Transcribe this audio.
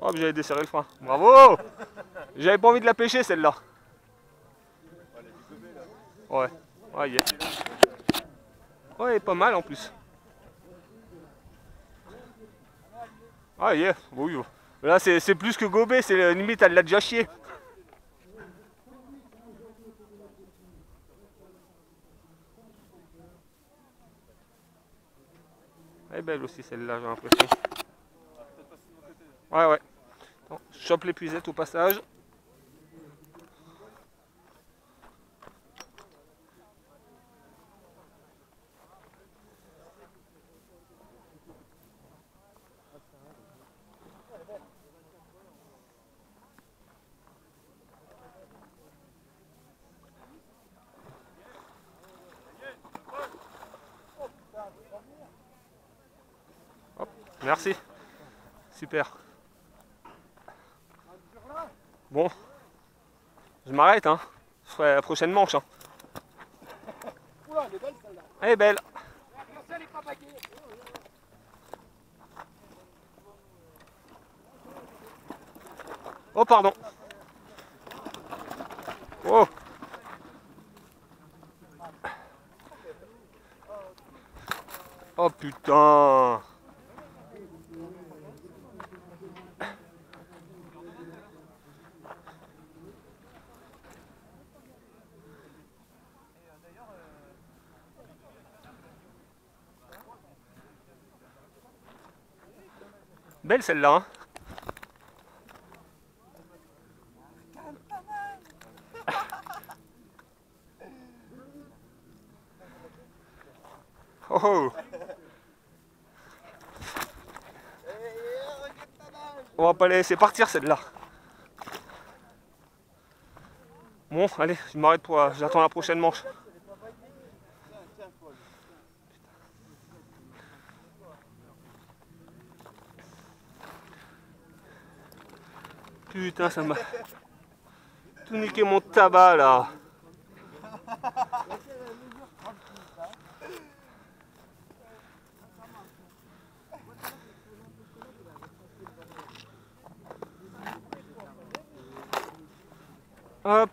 Oh, j'avais desserré le frein. Bravo J'avais pas envie de la pêcher celle-là. Ouais. Ouais, yeah. Ouais, pas mal en plus. Ah, yeah. Oui. Là, c'est plus que gobé, c'est limite, elle l'a déjà chié. Elle est belle aussi celle-là, j'ai l'impression. Ouais, ouais. Chope l'épuisette au passage. Merci. Super. Bon. Je m'arrête, hein. Je ferai la prochaine manche. Hein. elle est belle celle-là. Elle est belle. elle est pas Oh, pardon. Oh. Oh putain Belle celle-là. Hein oh, oh. On va pas la laisser partir celle-là. Bon, allez, je m'arrête pour... Euh, j'attends la prochaine manche. Putain, ça m'a tout niqué mon tabac là. Hop